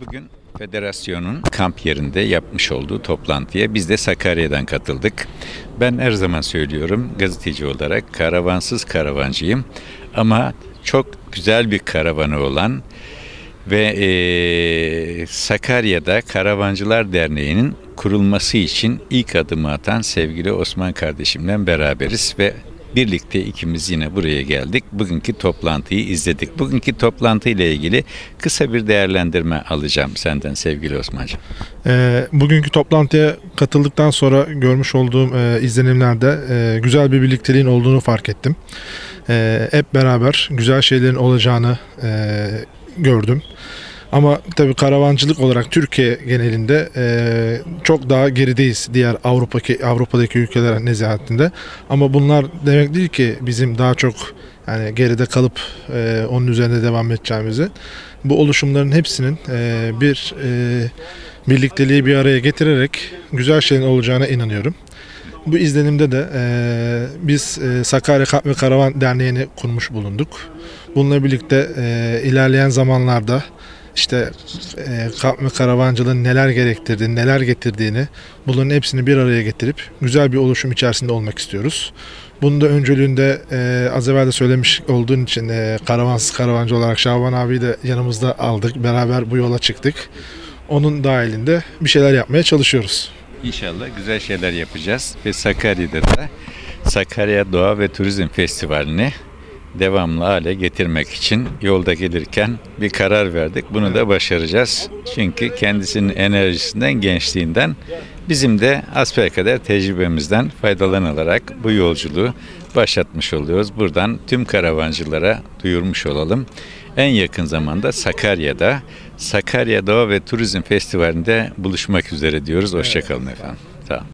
Bugün federasyonun kamp yerinde yapmış olduğu toplantıya biz de Sakarya'dan katıldık. Ben her zaman söylüyorum gazeteci olarak karavansız karavancıyım ama çok güzel bir karavanı olan ve eee, Sakarya'da Karavancılar Derneği'nin kurulması için ilk adımı atan sevgili Osman kardeşimle beraberiz ve birlikte ikimiz yine buraya geldik. Bugünkü toplantıyı izledik. Bugünkü toplantı ile ilgili kısa bir değerlendirme alacağım senden sevgili Osman'cığım. Ee, bugünkü toplantıya katıldıktan sonra görmüş olduğum e, izlenimlerde e, güzel bir birlikteliğin olduğunu fark ettim. E, hep beraber güzel şeylerin olacağını e, gördüm. Ama tabii karavancılık olarak Türkiye genelinde e, çok daha gerideyiz diğer Avrupa'daki Avrupa'daki ülkeler nezahatinde. Ama bunlar demek değil ki bizim daha çok yani geride kalıp e, onun üzerinde devam edeceğimizi. Bu oluşumların hepsinin e, bir e, birlikteliği bir araya getirerek güzel şeyin olacağına inanıyorum. Bu izlenimde de e, biz e, Sakarya Kamp ve Karavan Derneği'ni kurmuş bulunduk. Bununla birlikte e, ilerleyen zamanlarda işte e, ve karavancılığın neler gerektirdiğini, neler getirdiğini bunların hepsini bir araya getirip güzel bir oluşum içerisinde olmak istiyoruz. Bunun da öncülüğünde e, az evvel de söylemiş olduğun için e, karavansız karavancı olarak Şaban abi de yanımızda aldık. Beraber bu yola çıktık. Onun dahilinde bir şeyler yapmaya çalışıyoruz. İnşallah güzel şeyler yapacağız ve Sakarya'da da Sakarya Doğa ve Turizm Festivali'ni devamlı hale getirmek için yolda gelirken bir karar verdik. Bunu da başaracağız. Çünkü kendisinin enerjisinden, gençliğinden bizim de asbelkader tecrübemizden faydalanılarak bu yolculuğu başlatmış oluyoruz. Buradan tüm karavancılara duyurmuş olalım. En yakın zamanda Sakarya'da Sakarya Doğa ve Turizm Festivali'nde buluşmak üzere diyoruz. Hoşçakalın efendim. Olun.